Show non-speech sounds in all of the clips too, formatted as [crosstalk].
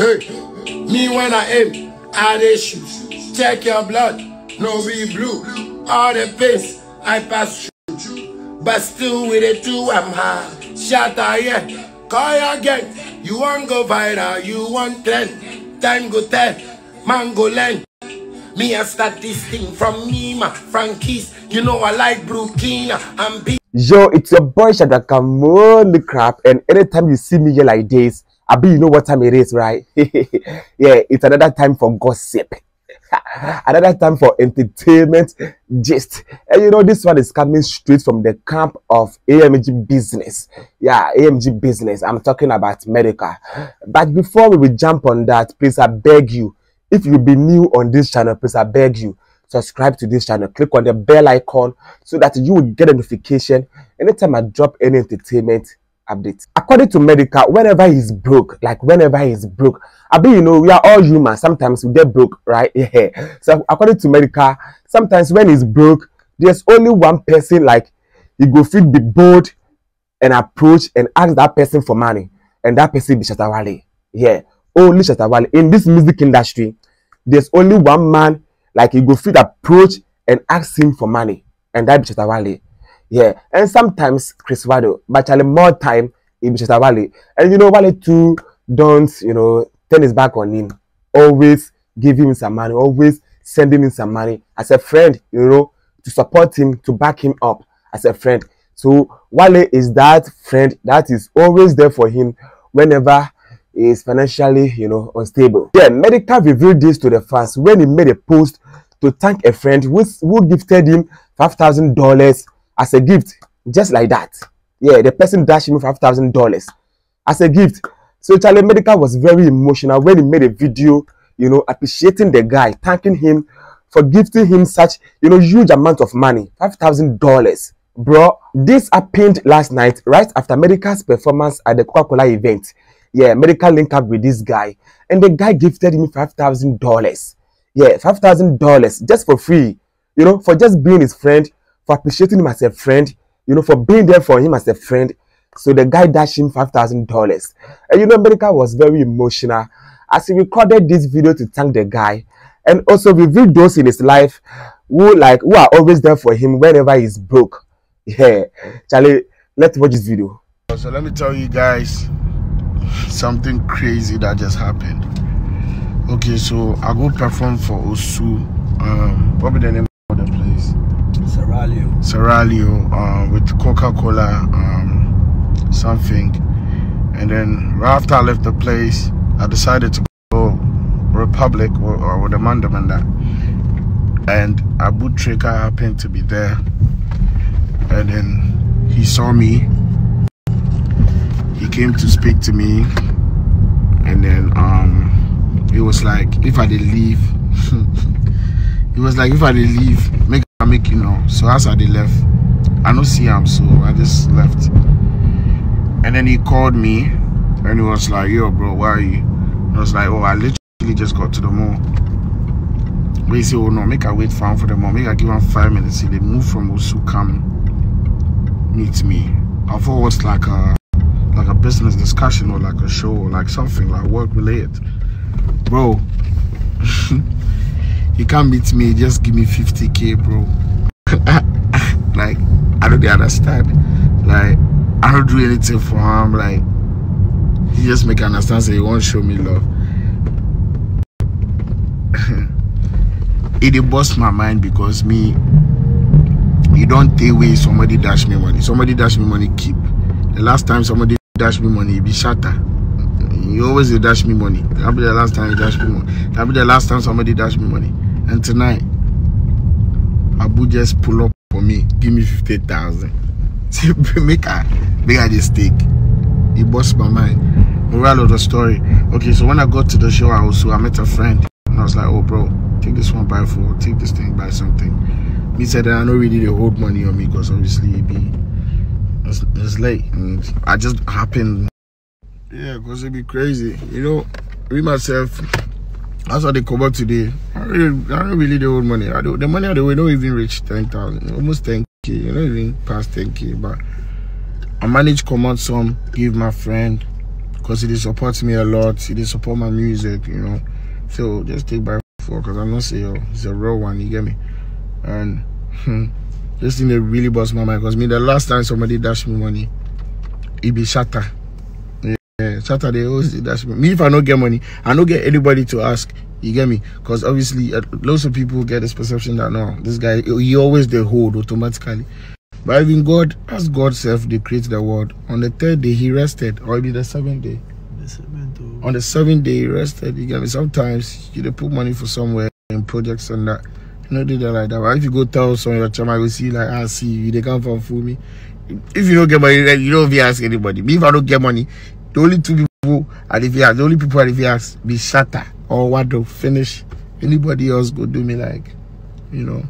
Hey, me when I aim, I dey shoot. Check your blood, no be blue. All the pains I pass through, but still with it too, I'm high. Shatter, yeah. Call gang. You want go viral, you want trend. Time go tell, man go learn. Me I start this thing from Nima, Frankies. You know I like Brooklyn and B. Yo, it's your boy Shadaka Money Crap, and anytime you see me here like this, I be you know what time it is, right? [laughs] yeah, it's another time for gossip, [laughs] another time for entertainment, gist. And you know, this one is coming straight from the camp of AMG business. Yeah, AMG business. I'm talking about Medikal. But before we jump on that, please, I beg you, if you be new on this channel, please, I beg you, subscribe to this channel click on the bell icon so that you will get a notification anytime i drop any entertainment update according to Medikal whenever he's broke like whenever he's broke i mean you know we are all human sometimes we get broke right [laughs] yeah so according to Medikal sometimes when he's broke there's only one person like he go fit be bold and approach and ask that person for money and that person be Shatta Wale. Yeah, only Shatta Wale. In this music industry, there's only one man like he go fit approach and ask him for money and that be Shatta Wale. Yeah, and sometimes Criss Waddle, but actually more time it be Shatta Wale. And you know Wale too don't you know turn his back on him. Always give him some money, always send him some money as a friend, you know, to support him, to back him up as a friend. So Wale is that friend that is always there for him whenever he is financially, you know, unstable. Yeah, Medikal revealed this to the fans when he made a post to thank a friend who, who gifted him five thousand dollars as a gift, just like that. Yeah, the person dashed me five thousand dollars as a gift. So Charlie Medikal was very emotional when he made a video, you know, appreciating the guy, thanking him for gifting him such, you know, huge amount of money, five thousand dollars. Bro, this happened last night, right after Medikal's performance at the Coca-Cola event. Yeah, Medikal linked up with this guy, and the guy gifted him five thousand dollars. Yeah, five thousand dollars just for free. You know, for just being his friend, for appreciating him as a friend, you know, for being there for him as a friend. So the guy dashed him five thousand dollars. And you know, America was very emotional as he recorded this video to thank the guy and also revealed those in his life who like who are always there for him whenever he's broke. Yeah, Charlie, let's watch this video. So let me tell you guys something crazy that just happened. Okay, so I go perform for Osu. Um, be the name? Serralio. Serralio, um, with Coca-Cola, um, something. And then right after I left the place, I decided to go Republic or, or with the Mandaman that. And Abu Trica happened to be there. And then he saw me. He came to speak to me. And then um it was like if I did leave. [laughs] it was like if I did leave, make I make you know. So as I did left, I don't see him, so I just left. And then he called me and he was like, yo bro, where are you? I was like, oh I literally just got to the mall. But he said, oh no, make I wait for him for the mall. Make I give him five minutes. He they move from Osu come meet me. I thought it was like a like a business discussion or like a show or like something like work related. Bro, [laughs] he can't meet me, just give me 50k, bro. [laughs] like, I don't understand. Like, I don't do anything for him. Like, he just make understand say he won't show me love. [laughs] it bust my mind because me, you don't take away somebody dash me money. Somebody dash me money, keep. The last time somebody dash me money, be Shatta. You always dash me money. That'll be the last time you dash me money. That'll be the last time somebody dash me money. And tonight, Abu just pull up for me, give me 50,000. [laughs] make I, make I just take. It bust my mind. Moral of the story. Okay, so when I got to the show, I also I met a friend. And I was like, oh bro, take this one buy for, take this thing, buy something. Me said that I know really they hold money on me because obviously it be it's, it's late and I just happened yeah because it'd be crazy you know me myself that's how they cover today I, don't really the old money I do the money I do we don't even reach 10,000 almost 10k you know even past 10k but I managed come out some give my friend because he supports me a lot. He support my music, you know. So just take by four because I'm not say yo, it's a real one. You get me? And hmm, this thing that really bust my mind because me the last time somebody dashed me money, it be Shatta. They always dash me. Me if I don't get money, I don't get anybody to ask. You get me? Because obviously, uh, lots of people get this perception that no, this guy he always they hold automatically. But even God, as God self, they create the world. On the third day, he rested, or maybe the seventh day. The seventh oh. On the seventh day, he rested. You get me? Sometimes you they put money for somewhere in projects and that. You know, do that like that. But if you go tell someone your chama, will see like, I ah, see you, they come from fool me. If you don't get money, then you don't be ask anybody. Me, if I don't get money, the only two people at the only people at ask be Shatta or what to finish. Anybody else go do me like, you know.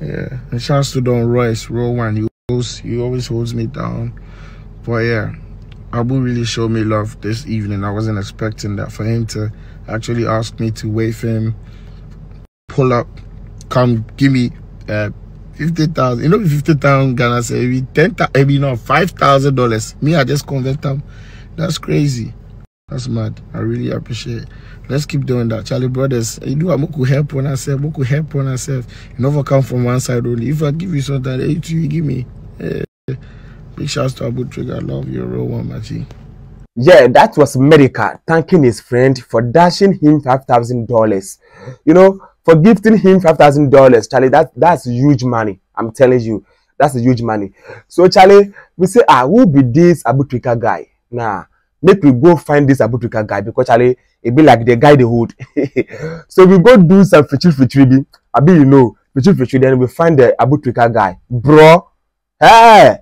Yeah. And shouts to Don Royce, row one. He always, he always holds me down. But yeah, Abu really showed me love this evening. I wasn't expecting that for him to actually ask me to for him, pull up, come give me uh, 50,000. You know, 50,000 Ghana say, maybe 10,000, maybe not $5,000. Me, I just convert them. That's crazy. That's mad. I really appreciate it. Let's keep doing that. Charlie Brothers, you do a muku help on ourselves, muku help on ourselves. You never come from one side only. If I give you something, hey, you give me. Hey. Big shouts to Abu Trica. I love you, real one, Machi. Yeah, that was Medikal thanking his friend for dashing him $5,000. You know, for gifting him $5,000. Charlie, that, that's huge money. I'm telling you, that's huge money. So, Charlie, we say, ah, who be this Abu Trica guy? Nah make we go find this abutrika guy because Charlie, it be like the guy the hood. [laughs] so we go do some feature feature be. I be you know feature feature then we find the abutrika guy, bro. Hey,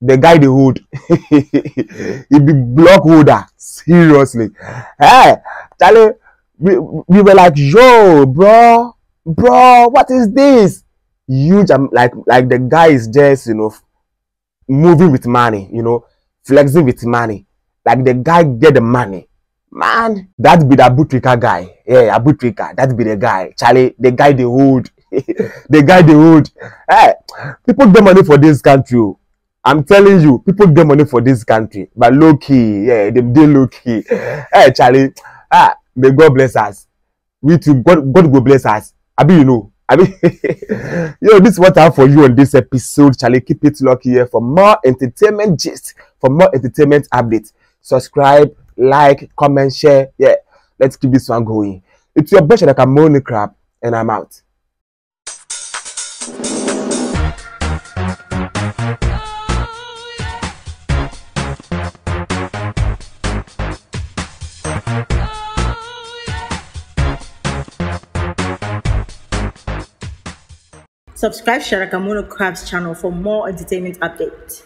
the guy the hood. [laughs] he be block holder seriously. Hey, Charlie, we, we were like, yo, bro, bro, what is this? Huge, like like the guy is just you know moving with money, you know, flexing with money. Like the guy get the money. Man that be the Abu Trica guy. Yeah a Abu Trica. That be the guy. Charlie the guy dey hold. [laughs] The guy dey hold. Hey people get money for this country oh. i'm telling you people get money for this country. But low key yeah dem dey low key hey charlie ah may god bless us. We too god god go bless us. Abi you know abi. [laughs] Yo this is what i have for you on this episode. Charlie keep it lucky here for more entertainment gist for more entertainment updates subscribe, like, comment, share. Yeah, let's keep this one going. It's your best like a money crap, and I'm out. Subscribe Shadrack Amonoo Crabe's channel for more entertainment updates.